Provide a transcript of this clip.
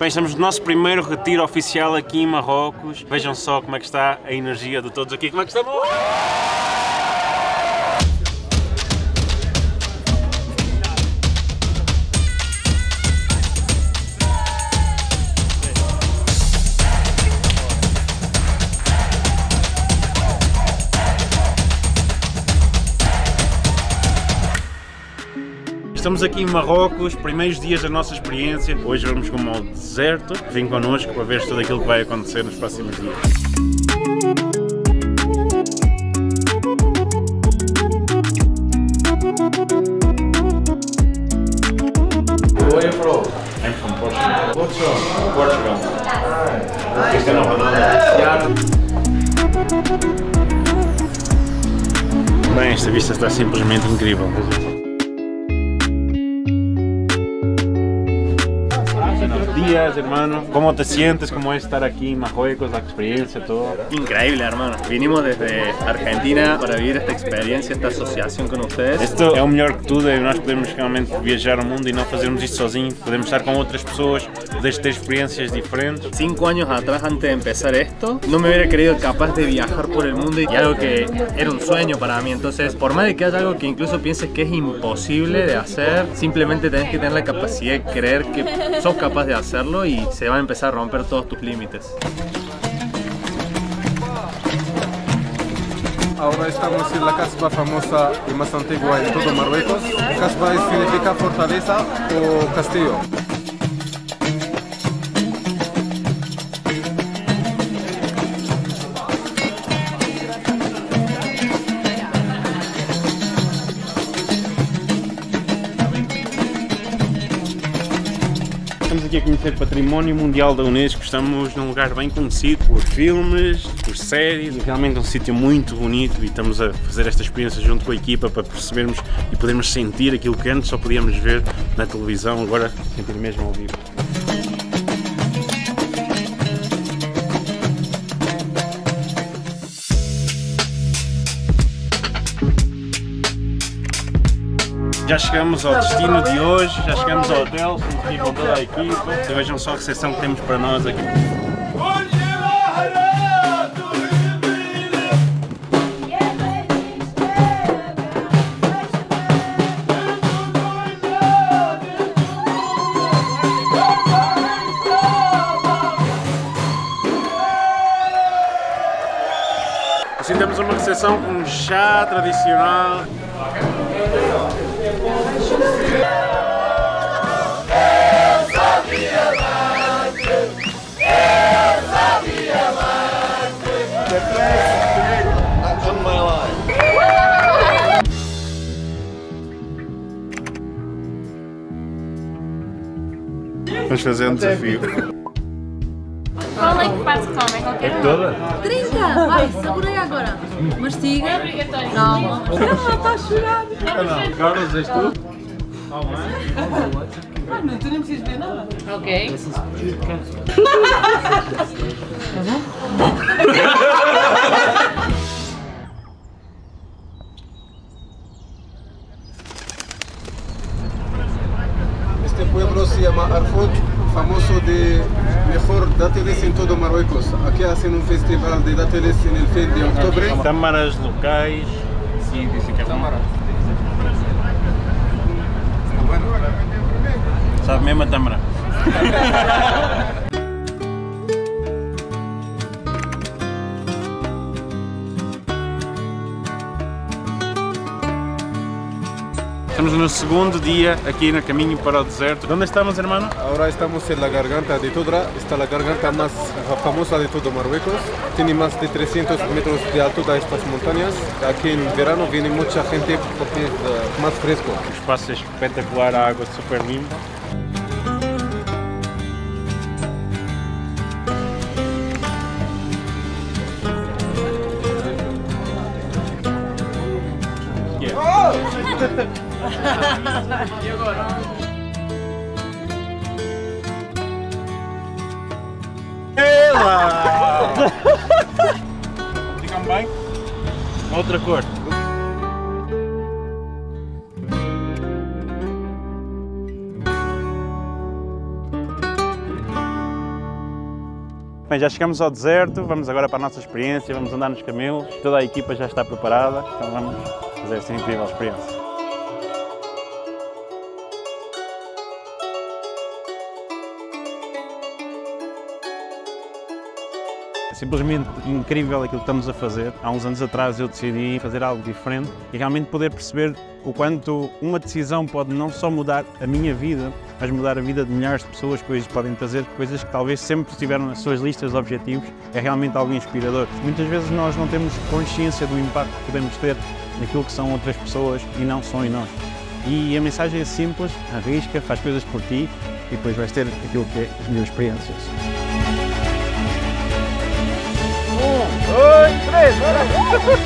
Bem, estamos no nosso primeiro retiro oficial aqui em Marrocos. Vejam só como é que está a energia de todos aqui. Como é que estamos? Estamos aqui em Marrocos, primeiros dias da nossa experiência. Hoje vamos como ao deserto. Vem connosco para ver tudo aquilo que vai acontecer nos próximos dias. Where are you Portugal. Portugal. Portugal. Nice. Cristiano Ronaldo. Bem, esta vista está simplesmente incrível. Días, hermano. ¿Cómo te sientes? ¿Cómo es estar aquí en Marruecos? La experiencia, todo. Increíble, hermano. Vinimos desde Argentina para vivir esta experiencia, esta asociação com vocês. Isto é o melhor que tudo, nós podemos realmente viajar ao mundo e não fazermos isto sozinhos. Podemos estar com outras pessoas, poderes ter experiências diferentes. Cinco años atrás, antes de empezar esto, no me hubiera creído capaz de viajar por el mundo y algo que era un sueño para mí. Entonces, por más de que haya algo que incluso pienses que es imposible de hacer, simplemente tenés que tener la capacidad de creer que sos capaz de hacerlo y se van a empezar a romper todos tus límites. Ahora estamos en la casba famosa y más antigua en todo Marruecos. Casba significa fortaleza o castillo. Estamos aqui a conhecer património mundial da Unesco, estamos num lugar bem conhecido por filmes, por séries, realmente é um sítio muito bonito e estamos a fazer esta experiência junto com a equipa para percebermos e podermos sentir aquilo que antes só podíamos ver na televisão, agora sentir mesmo ao vivo. Já chegamos ao destino de hoje, já chegamos ao hotel, estamos aqui com toda a equipa. Vejam só a recepção que temos para nós aqui. Assim temos uma recepção com chá tradicional. On my line. Vamos fazer um desafio. Qual é que parte que come? Qualquer um? Toda? Trinca! Vai, segurei agora. Mastiga. Calma. Ela está a chorar. Carlos, és tu? Ok. Este pueblo se llama Arfot, famoso de mejor dátiles en todo Marruecos. Aquí hacen un festival de dátiles en el fin de octubre. Tâmaras locais. Sim, disse que é bom. Sabe mesmo a Estamos no segundo dia aqui no caminho para o deserto. Onde estamos, hermano? Ahora estamos en la garganta de Tudra. Está la garganta más famosa de todo Marruecos. Tiene más de 300 metros de altura estas montañas. Aquí en verano viene mucha gente porque es eh, más fresco. O espaço é espetacular, a água super limpa. Ela! Ficam bem? Outra cor. Bem, já chegamos ao deserto, vamos agora para a nossa experiência, vamos andar nos camelos, toda a equipa já está preparada, então vamos fazer esta incrível experiência. Simplesmente incrível aquilo que estamos a fazer. Há uns anos atrás eu decidi fazer algo diferente e realmente poder perceber o quanto uma decisão pode não só mudar a minha vida, mas mudar a vida de milhares de pessoas, coisas podem trazer coisas que talvez sempre estiveram nas suas listas de objetivos. É realmente algo inspirador. Muitas vezes nós não temos consciência do impacto que podemos ter naquilo que são outras pessoas e não só em nós. E a mensagem é simples, arrisca, faz coisas por ti e depois vais ter aquilo que é as melhores experiências. Três, bora!